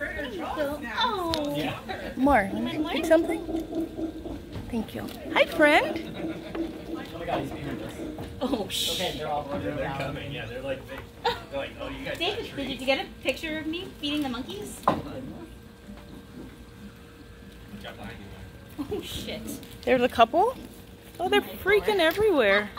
Oh. Yeah. More. Take something. Thank you. Hi, friend. Oh shh. Okay, they're all running They're coming, yeah, they're like, big. they're like, oh, you guys got David, did you get a picture of me feeding the monkeys? Oh shit. There's a couple. Oh, they're oh freaking everywhere.